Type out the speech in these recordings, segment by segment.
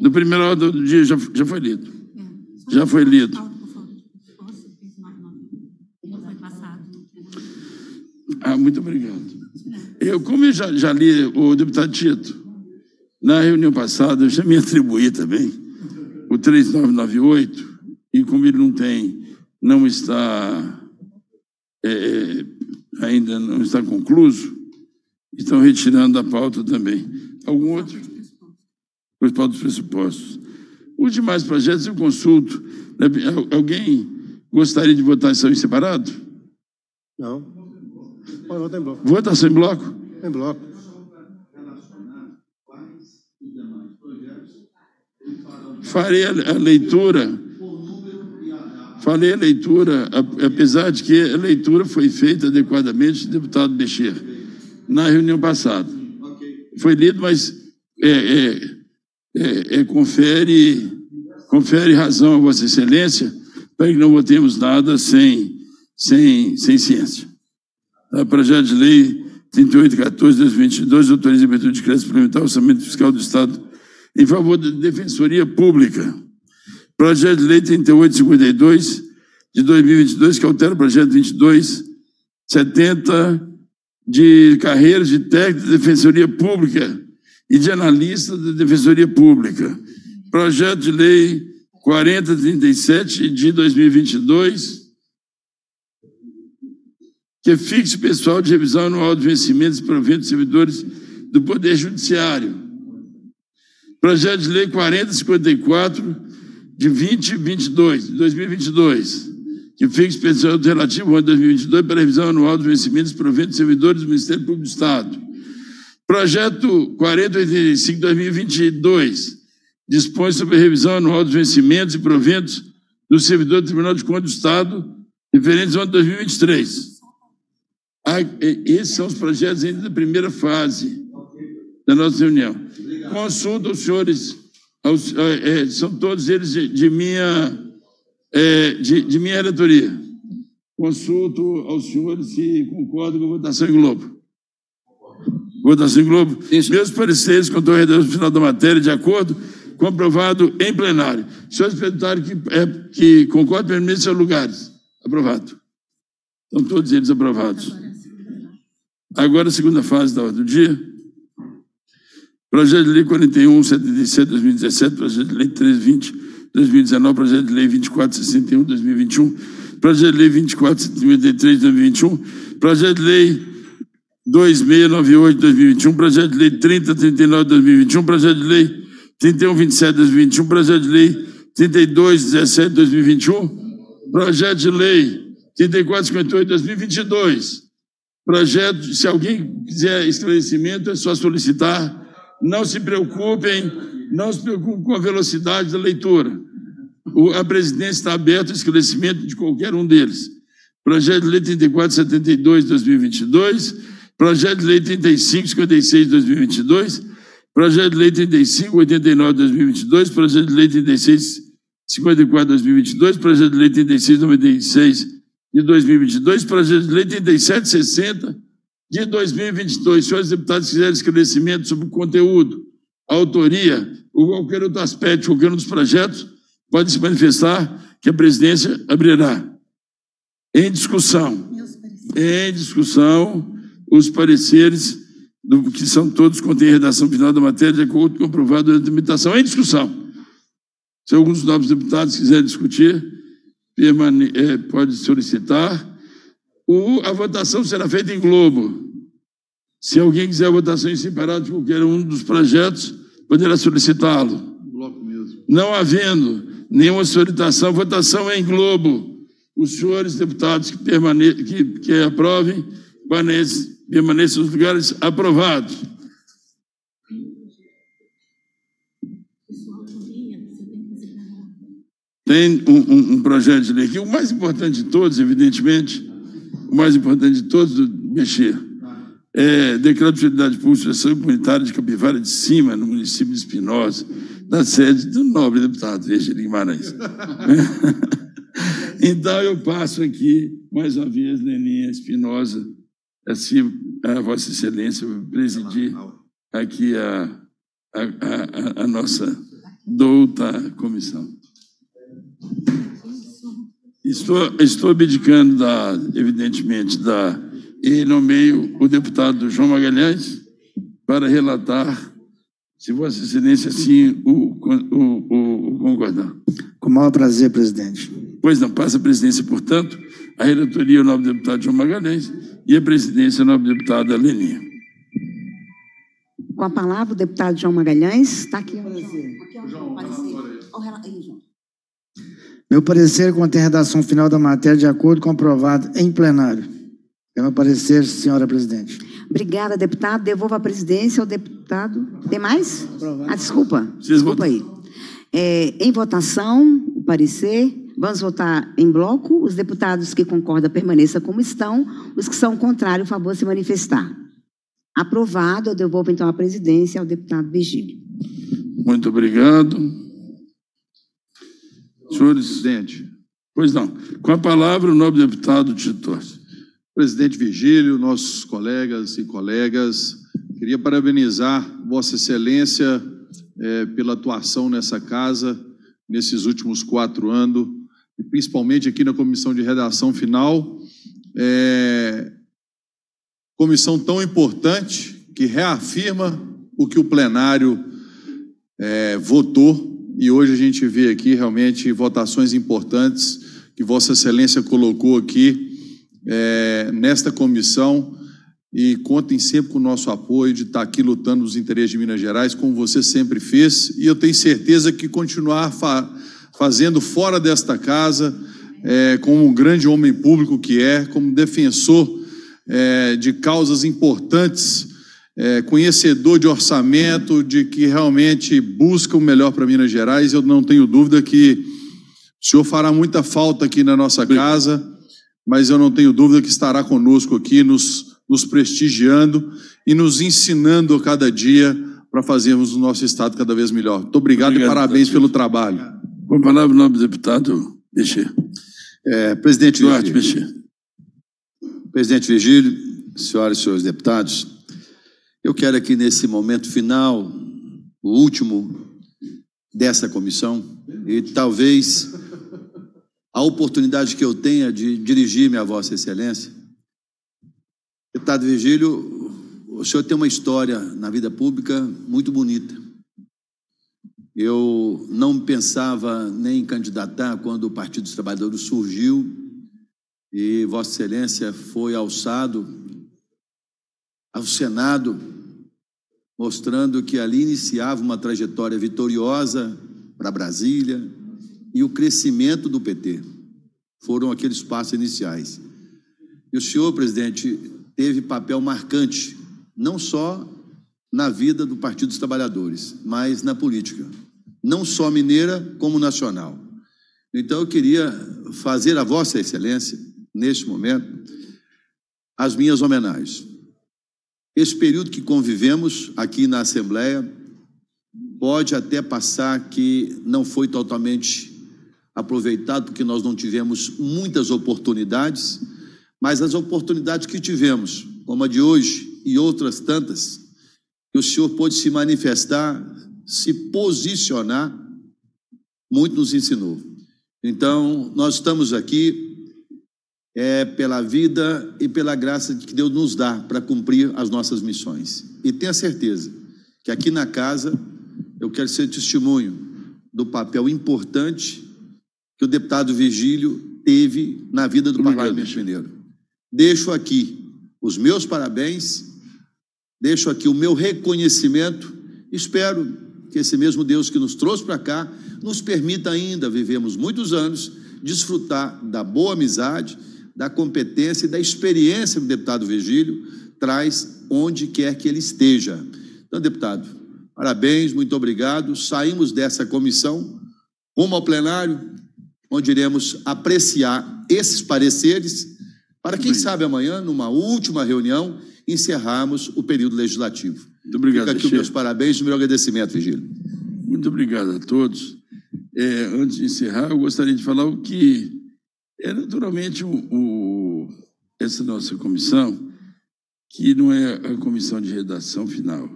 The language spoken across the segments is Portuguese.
No primeiro ordem do dia já, já foi lido. Já foi lido. Ah, muito obrigado. Eu, como eu já, já li o deputado Tito, na reunião passada, eu já me atribuí também o 3998, e como ele não tem, não está, é, ainda não está concluso, estão retirando da pauta também. Algum outro? Os pautas dos pressupostos. Os demais projetos eu consulto. Alguém gostaria de votação em separado? Não. Pode votar em bloco. Votação em bloco? Em bloco. Farei a a leitura. Farei a leitura, apesar de que a leitura foi feita adequadamente, deputado Bexer, na reunião passada. Foi lido, mas é, é, é, é, confere, confere razão a Vossa Excelência para que não votemos nada sem, sem, sem ciência. Tá? Projeto de Lei 3814 2022 autoriza a abertura de crédito suplementar ao orçamento fiscal do Estado em favor da Defensoria Pública. Projeto de Lei 3852 de 2022 que altera o projeto 2270 de carreiras de técnico de Defensoria Pública e de analista da Defensoria Pública. Projeto de Lei 4037 de 2022 que fixe pessoal de revisão anual de vencimentos e proventos servidores do Poder Judiciário. Projeto de Lei 4054 de 2022, de 2022, que fixe pessoal relativo ao ano 2022 para revisão anual dos vencimentos e proventos servidores do Ministério Público do Estado. Projeto 4085 de 2022 dispõe sobre a revisão anual dos vencimentos e proventos do servidor do Tribunal de Contas do Estado referentes ao ano 2023. Ah, Esses são os projetos ainda da primeira fase da nossa reunião. Consulto aos senhores, aos- eh, são todos eles de, de minha, eh, de, de minha relatoria. Consulto aos senhores se concordam com a votação em globo. Votação em globo. Meus pareceres quanto ao redação final da matéria, de acordo com o aprovado em plenário. Senhores deputados que, é, que concordam, seus lugares. Aprovado. Estão todos eles aprovados. Agora, a segunda fase da ordem do dia. Projeto de Lei 4177, 2017, Projeto de Lei 1320, 2019, Projeto de Lei 2461, 2021, Projeto de Lei 2453, 2021, Projeto de Lei 2698, 2021, Projeto de Lei 3039, 2021, Projeto de Lei 3127, 2021, Projeto de Lei 3217, 2021, Projeto de Lei 3458, 2022, Projeto, se alguém quiser esclarecimento, é só solicitar. Não se preocupem, não se preocupem com a velocidade da leitura. O- a presidência está aberta ao esclarecimento de qualquer um deles. Projeto de Lei 3472 de 2022, Projeto de Lei 3556 de 2022, Projeto de Lei 3589 de 2022, Projeto de Lei 3654 de 2022, Projeto de Lei 3696 de 2022, Projeto de Lei 3760 de 2022. Senhores deputados, se quiserem esclarecimento sobre o conteúdo, a autoria ou qualquer outro aspecto, qualquer um dos projetos, pode se manifestar que a presidência abrirá. Em discussão. Em discussão, os pareceres, do, que são todos contêm a redação final da matéria, de acordo com o aprovado da limitação. Em discussão. Se alguns dos novos deputados quiserem discutir, permane- eh, pode solicitar. O- a votação será feita em globo. Se alguém quiser a votação em separado de qualquer um dos projetos, poderá solicitá-lo. Não havendo nenhuma solicitação, votação é em globo. Os senhores deputados que, permane que, que aprovem, permaneçam, permaneçam nos lugares aprovados. Tem um, um- um projeto de lei aqui, o mais importante de todos, evidentemente, o mais importante de todos, do mexer, é Decreto de Utilidade Pública de Comunitária de Capivara de Cima, no município de Espinosa, na sede do nobre deputado Virgílio Guimarães. então, eu passo aqui, mais uma vez, Leninha Espinosa, assim, a Vossa Excelência, presidir aqui a, a, a, a nossa douta comissão. Estou, estou abdicando, da, evidentemente, da. E nomeio o deputado João Magalhães para relatar, se Vossa Excelência assim o, o, o, o concordar. Com o maior prazer, presidente. Pois não, passa a presidência, portanto, a relatoria ao nobre deputado João Magalhães e a presidência ao nobre deputada Leninha. Com a palavra, o deputado João Magalhães. Está aqui. Aqui, ó, João, parecer. João. Meu parecer contém a redação final da matéria de acordo com aprovado em plenário. É meu parecer, senhora presidente. Obrigada, deputado. Devolvo a presidência ao deputado. Tem mais? Aprovado. Ah, desculpa. Desculpa aí. É, em votação, o parecer. Vamos votar em bloco. Os deputados que concordam permaneçam como estão. Os que são contrários, por favor, se manifestar. Aprovado. Eu devolvo então a presidência ao deputado Vigílio. Muito obrigado. Senhores. Presidente. Pois não. Com a palavra, o nobre deputado Tito Torres. Presidente Vigílio, nossos colegas e colegas, queria parabenizar Vossa Excelência é, pela atuação nessa casa nesses últimos quatro anos, e principalmente aqui na comissão de redação final. É, comissão tão importante que reafirma o que o plenário é, votou e hoje a gente vê aqui realmente votações importantes que Vossa Excelência colocou aqui é, nesta comissão e contem sempre com o nosso apoio de estar aqui lutando nos interesses de Minas Gerais, como você sempre fez, e eu tenho certeza que continuar fa fazendo fora desta casa, é, como um grande homem público que é, como defensor é, de causas importantes é, conhecedor de orçamento, de que realmente busca o melhor para Minas Gerais. Eu não tenho dúvida que o senhor fará muita falta aqui na nossa casa, mas eu não tenho dúvida que estará conosco aqui, nos, nos prestigiando e nos ensinando a cada dia para fazermos o nosso Estado cada vez melhor. Muito obrigado, obrigado e parabéns pelo trabalho. Com a palavra, o nobre deputado Mexer. É, presidente Duarte Mexer. Presidente Virgílio, senhoras e senhores deputados, eu quero aqui nesse momento final, o último dessa comissão, e talvez a oportunidade que eu tenha de dirigir-me a Vossa Excelência. Deputado Virgílio, o senhor tem uma história na vida pública muito bonita. Eu não pensava nem em candidatar quando o Partido dos Trabalhadores surgiu e Vossa Excelência foi alçado ao Senado, mostrando que ali iniciava uma trajetória vitoriosa para Brasília e o crescimento do PT. Foram aqueles passos iniciais. E o senhor, presidente, teve papel marcante, não só na vida do Partido dos Trabalhadores, mas na política, não só mineira, como nacional. Então, eu queria fazer a Vossa Excelência, neste momento, as minhas homenagens. Esse período que convivemos aqui na Assembleia pode até passar que não foi totalmente aproveitado, porque nós não tivemos muitas oportunidades, mas as oportunidades que tivemos, como a de hoje e outras tantas, que o senhor pôde se manifestar, se posicionar, muito nos ensinou. Então, nós estamos aqui é, pela vida e pela graça que Deus nos dá para cumprir as nossas missões. E tenha certeza que aqui na casa eu quero ser testemunho do papel importante que o deputado Virgílio teve na vida do Obrigado, Parlamento Mineiro. Deixo aqui os meus parabéns, deixo aqui o meu reconhecimento, espero que esse mesmo Deus que nos trouxe para cá nos permita ainda vivemos muitos anos desfrutar da boa amizade da competência e da experiência que o deputado Virgílio traz onde quer que ele esteja. Então, deputado, parabéns, muito obrigado. Saímos dessa comissão rumo ao plenário, onde iremos apreciar esses pareceres para, quem sabe, amanhã, numa última reunião, encerrarmos o período legislativo. Muito obrigado. Fica aqui meus parabéns e meu agradecimento, Virgílio. Muito obrigado a todos. É, antes de encerrar, eu gostaria de falar o que é naturalmente o, o, essa nossa comissão, que não é a comissão de redação final,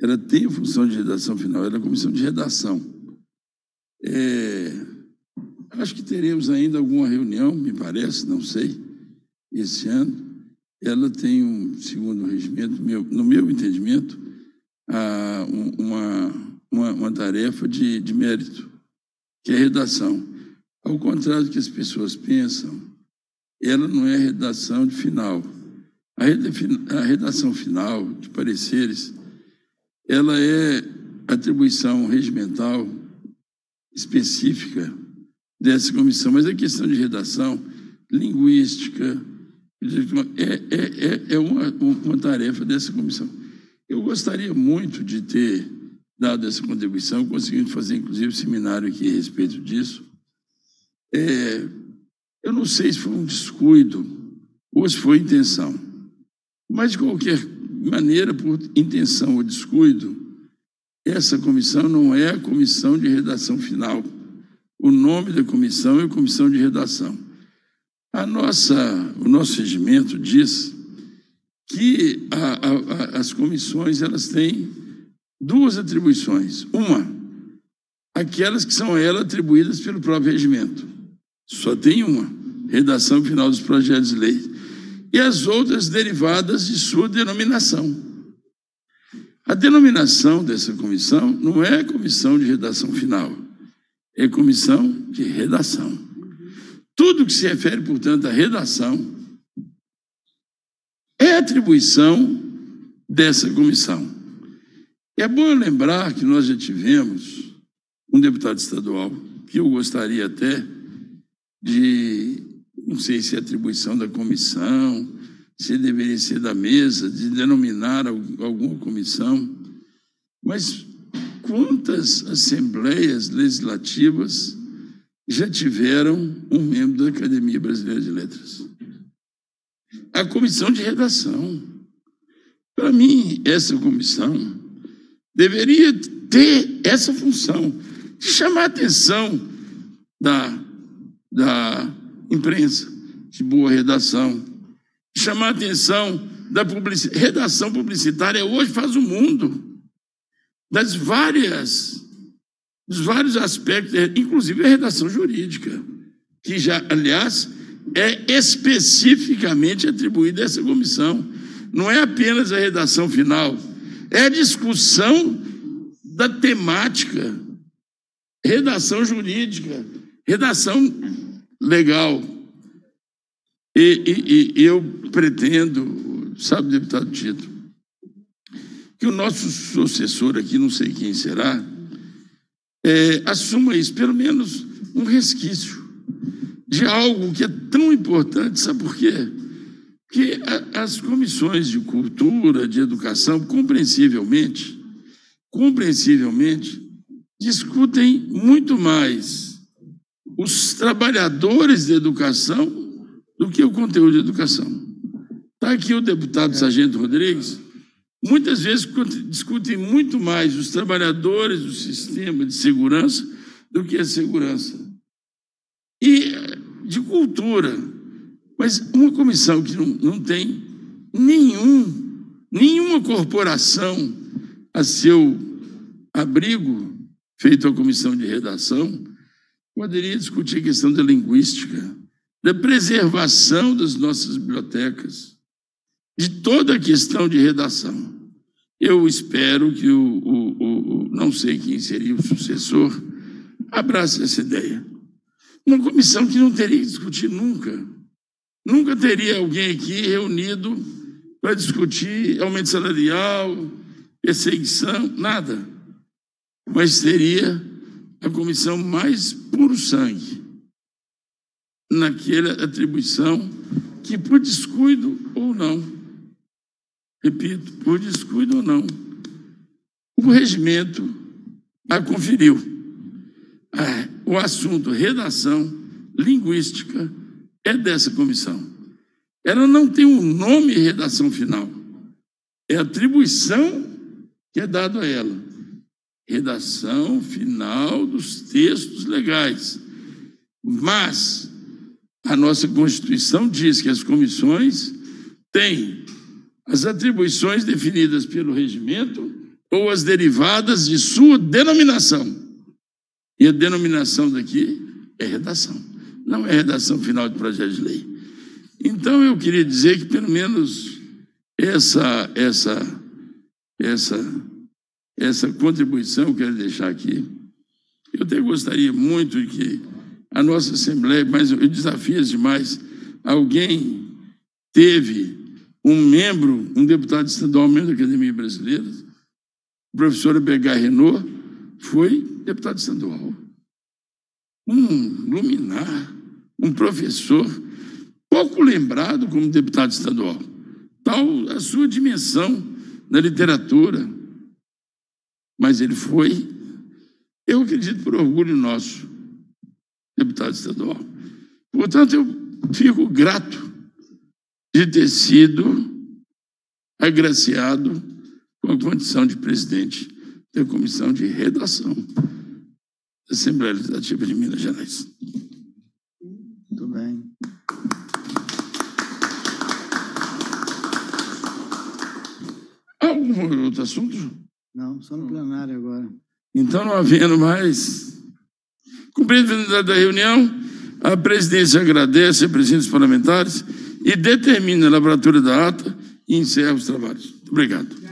ela tem a função de redação final, ela é a comissão de redação. É, acho que teremos ainda alguma reunião, me parece, não sei, esse ano. Ela tem um, segundo o regimento, meu, no meu entendimento, a, uma, uma, uma, tarefa de, de mérito, que é redação. Ao contrário do que as pessoas pensam, ela não é redação de final. A redação final de pareceres, ela é atribuição regimental específica dessa comissão, mas a questão de redação linguística é, é, é, é uma, uma tarefa dessa comissão. Eu gostaria muito de ter dado essa contribuição, conseguindo fazer, inclusive, um seminário aqui a respeito disso. É, eu não sei se foi um descuido ou se foi intenção, mas, de qualquer maneira, por intenção ou descuido, essa comissão não é a comissão de redação final. O nome da comissão é comissão de redação. A nossa, o nosso regimento diz que a, a, as comissões elas têm duas atribuições. Uma, aquelas que são a ela atribuídas pelo próprio regimento. Só tem uma, redação final dos projetos de lei. E as outras derivadas de sua denominação. A denominação dessa comissão não é comissão de redação final, é comissão de redação. Tudo que se refere, portanto, à redação é atribuição dessa comissão. É bom lembrar que nós já tivemos um deputado estadual, que eu gostaria até de, não sei se é atribuição da comissão, se deveria ser da mesa, de denominar alguma comissão, mas quantas assembleias legislativas já tiveram um membro da Academia Brasileira de Letras? A comissão de redação. Para mim, essa comissão deveria ter essa função de chamar a atenção da, da imprensa, de boa redação, chamar a atenção da publici redação publicitária hoje faz o mundo das várias dos vários aspectos, inclusive a redação jurídica, que já, aliás, é especificamente atribuída a essa comissão. Não é apenas a redação final, é a discussão da temática, redação jurídica, redação legal. E, e, e eu pretendo, sabe, deputado Tito, que o nosso sucessor aqui, não sei quem será, é, assuma isso, pelo menos um resquício de algo que é tão importante, sabe por quê? Que as comissões de cultura, de educação, compreensivelmente, compreensivelmente, discutem muito mais os trabalhadores de educação do que o conteúdo de educação. Está aqui o deputado Sargento Rodrigues, muitas vezes discutem muito mais os trabalhadores do sistema de segurança do que a segurança. E de cultura. Mas uma comissão que não, não tem nenhum, nenhuma corporação a seu abrigo, feito a comissão de redação, poderia discutir a questão da linguística, da preservação das nossas bibliotecas, de toda a questão de redação. Eu espero que o, o, o, não sei quem seria o sucessor, abrace essa ideia. Uma comissão que não teria que discutir nunca. Nunca teria alguém aqui reunido para discutir aumento salarial, perseguição, nada. Mas seria a comissão mais puro sangue naquela atribuição que, por descuido ou não, repito, por descuido ou não, o regimento a conferiu. Ah, o assunto redação linguística é dessa comissão. Ela não tem um nome redação final. É atribuição que é dado a ela. Redação final dos textos legais. Mas a nossa Constituição diz que as comissões têm as atribuições definidas pelo regimento ou as derivadas de sua denominação. E a denominação daqui é redação, não é redação final de projeto de lei. Então eu queria dizer que pelo menos essa essa essa essa contribuição eu quero deixar aqui. Eu até gostaria muito que a nossa Assembleia, mas eu desafio demais, alguém teve um membro, um deputado estadual, membro da Academia Brasileira, o professor Begar Renault, foi deputado estadual. Um luminar, um professor, pouco lembrado como deputado estadual. Tal a sua dimensão na literatura. Mas ele foi, eu acredito, por orgulho nosso, deputado estadual. Portanto, eu fico grato de ter sido agraciado com a condição de presidente da Comissão de Redação da Assembleia Legislativa de Minas Gerais. Muito bem. Algum outro assunto? Não, só no plenário agora. Então, não havendo mais. Cumprida a finalidade da reunião, a presidência agradece a dos parlamentares e determina a elaboratura da ata e encerra os trabalhos. Obrigado.